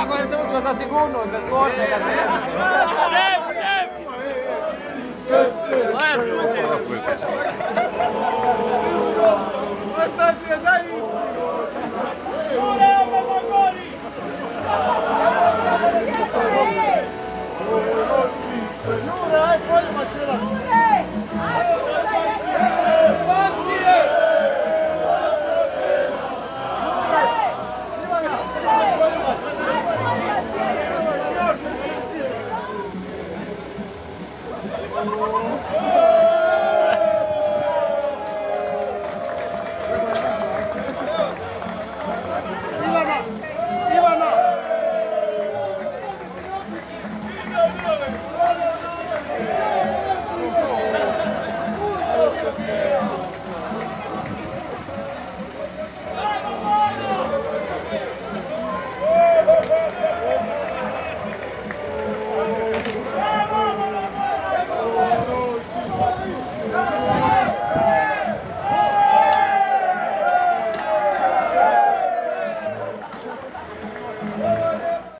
Agora estamos a segundo, das gordas. Oh!